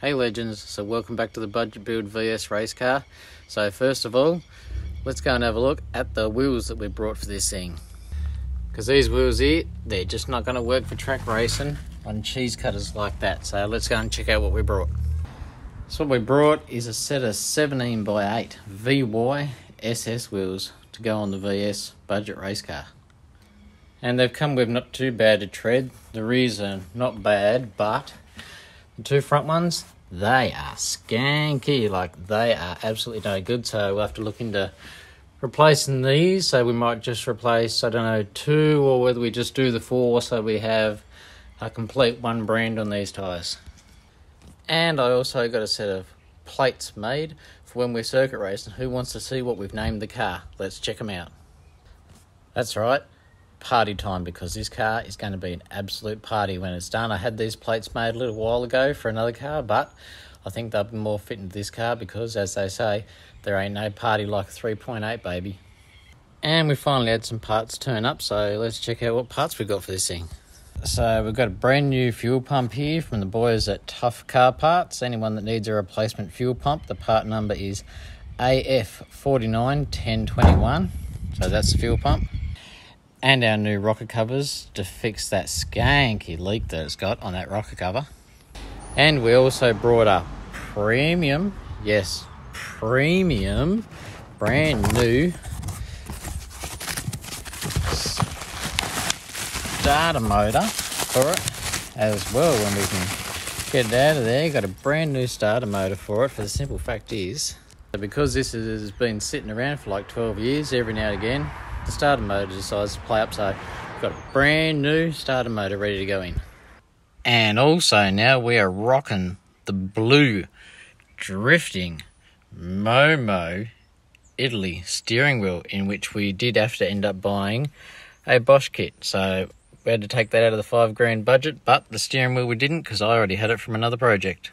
Hey legends, so welcome back to the Budget Build VS race car. So first of all, let's go and have a look at the wheels that we brought for this thing. Because these wheels here, they're just not going to work for track racing on cheese cutters like that. So let's go and check out what we brought. So what we brought is a set of 17 by 8 VY SS wheels to go on the VS budget race car. And they've come with not too bad a tread. The rears are not bad, but the two front ones, they are skanky. Like they are absolutely no good. So we'll have to look into replacing these. So we might just replace, I don't know, two or whether we just do the four so we have a complete one brand on these tyres. And I also got a set of plates made for when we're circuit racing. Who wants to see what we've named the car? Let's check them out. That's right party time because this car is going to be an absolute party when it's done. I had these plates made a little while ago for another car, but I think they'll be more fitting to this car because, as they say, there ain't no party like a 3.8 baby. And we finally had some parts turn up, so let's check out what parts we got for this thing. So we've got a brand new fuel pump here from the boys at Tough Car Parts. Anyone that needs a replacement fuel pump, the part number is AF491021. So that's the fuel pump and our new rocker covers to fix that skanky leak that it's got on that rocker cover. And we also brought a premium, yes, premium, brand new starter motor for it as well when we can get it out of there. Got a brand new starter motor for it for the simple fact is because this has been sitting around for like 12 years every now and again the starter motor decides to play up. So we've got a brand new starter motor ready to go in. And also now we are rocking the blue drifting Momo Italy steering wheel in which we did have to end up buying a boss kit. So we had to take that out of the five grand budget, but the steering wheel we didn't because I already had it from another project.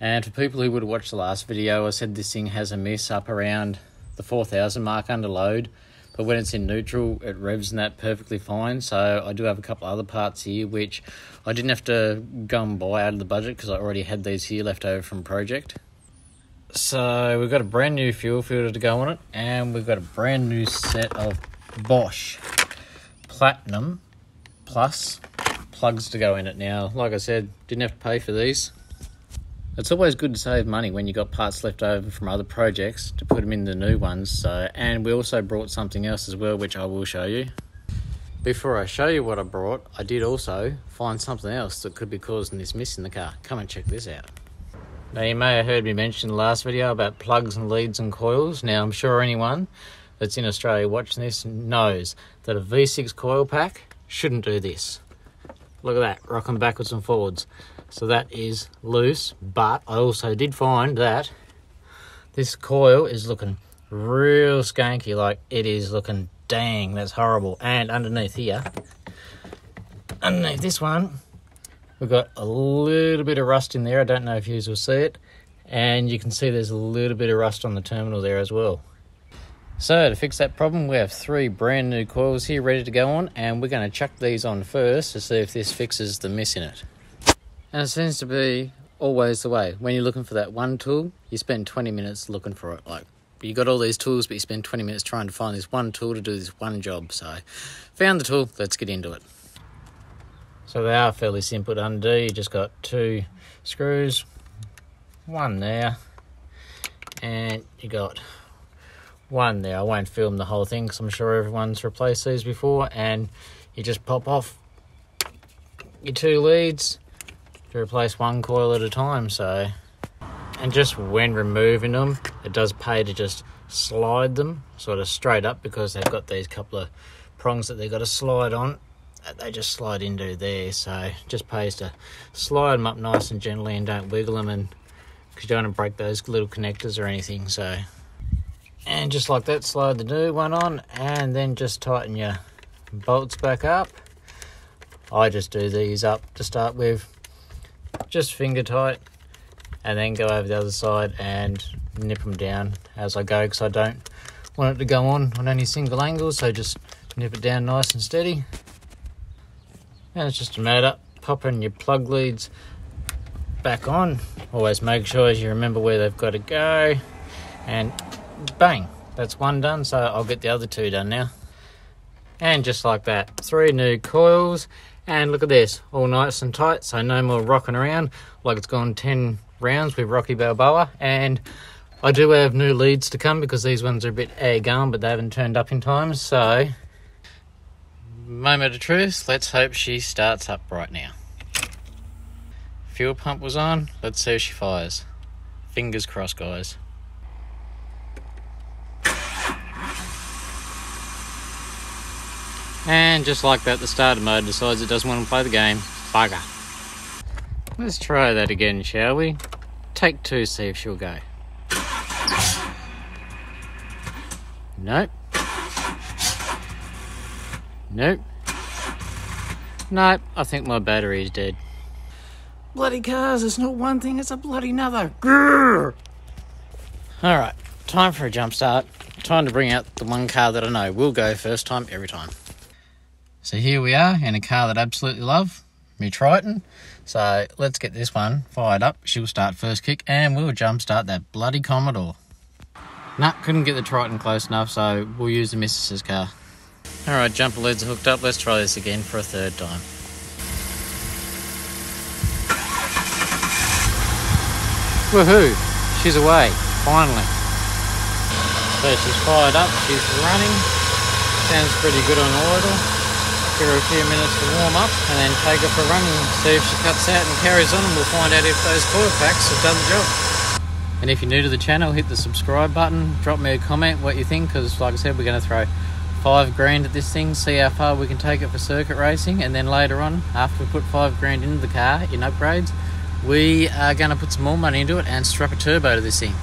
And for people who would have watched the last video, I said this thing has a miss up around the 4000 mark under load but when it's in neutral it revs in that perfectly fine. So I do have a couple other parts here which I didn't have to go and buy out of the budget because I already had these here left over from project. So we've got a brand new fuel filter to go on it and we've got a brand new set of Bosch Platinum Plus plugs to go in it. Now like I said didn't have to pay for these it's always good to save money when you've got parts left over from other projects to put them in the new ones. So, and we also brought something else as well, which I will show you. Before I show you what I brought, I did also find something else that could be causing this miss in the car. Come and check this out. Now you may have heard me mention in the last video about plugs and leads and coils. Now I'm sure anyone that's in Australia watching this knows that a V6 coil pack shouldn't do this. Look at that, rocking backwards and forwards. So that is loose, but I also did find that this coil is looking real skanky, like it is looking, dang, that's horrible. And underneath here, underneath this one, we've got a little bit of rust in there. I don't know if you will see it. And you can see there's a little bit of rust on the terminal there as well. So to fix that problem, we have three brand new coils here ready to go on, and we're going to chuck these on first to see if this fixes the miss in it. And it seems to be always the way. When you're looking for that one tool, you spend 20 minutes looking for it. Like you got all these tools, but you spend 20 minutes trying to find this one tool to do this one job. So found the tool, let's get into it. So they are fairly simple to undo. You just got two screws, one there, and you got one there. I won't film the whole thing because I'm sure everyone's replaced these before. And you just pop off your two leads to replace one coil at a time. So, and just when removing them, it does pay to just slide them sort of straight up because they've got these couple of prongs that they've got to slide on they just slide into there. So just pays to slide them up nice and gently and don't wiggle them and because you don't want to break those little connectors or anything. So, and just like that, slide the new one on and then just tighten your bolts back up. I just do these up to start with just finger tight and then go over the other side and nip them down as I go because I don't want it to go on on any single angle so just nip it down nice and steady and it's just a matter popping your plug leads back on. Always make sure as you remember where they've got to go. And bang, that's one done. So I'll get the other two done now. And just like that, three new coils. And look at this, all nice and tight, so no more rocking around like it's gone 10 rounds with Rocky Balboa. And I do have new leads to come because these ones are a bit air gone, but they haven't turned up in time. So, moment of truth, let's hope she starts up right now. Fuel pump was on, let's see if she fires. Fingers crossed, guys. And just like that, the starter mode decides it doesn't want to play the game. Bugger. Let's try that again, shall we? Take two, see if she'll go. Nope. Nope. Nope, I think my battery is dead. Bloody cars, it's not one thing, it's a bloody another. Alright, time for a jump start. Time to bring out the one car that I know will go first time every time. So here we are in a car that I absolutely love, my Triton. So let's get this one fired up. She'll start first kick and we'll jump start that bloody Commodore. Nah, couldn't get the Triton close enough, so we'll use the Mrs.'s car. Alright, jumper leads are hooked up. Let's try this again for a third time. Woohoo! She's away, finally. So she's fired up, she's running. Sounds pretty good on idle give her a few minutes to warm up and then take her for a run and see if she cuts out and carries on and we'll find out if those coil packs have done the job. And if you're new to the channel, hit the subscribe button, drop me a comment what you think because like I said, we're going to throw five grand at this thing, see how far we can take it for circuit racing and then later on, after we put five grand into the car in upgrades, we are going to put some more money into it and strap a turbo to this thing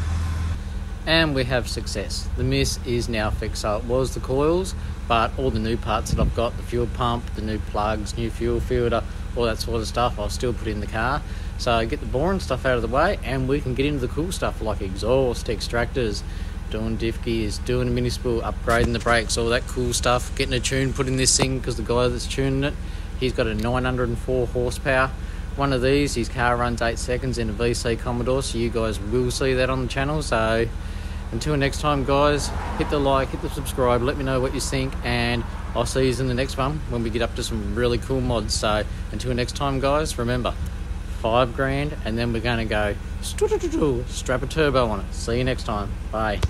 and we have success. The miss is now fixed, so it was the coils, but all the new parts that I've got, the fuel pump, the new plugs, new fuel filter, all that sort of stuff, I'll still put in the car. So get the boring stuff out of the way and we can get into the cool stuff like exhaust, extractors, doing diff gears, doing a mini spool, upgrading the brakes, all that cool stuff, getting a tune put in this thing because the guy that's tuning it, he's got a 904 horsepower one of these his car runs 8 seconds in a VC Commodore so you guys will see that on the channel so until next time guys hit the like hit the subscribe let me know what you think and I'll see you in the next one when we get up to some really cool mods. So until next time guys remember five grand and then we're going to go strap a turbo on it. See you next time. Bye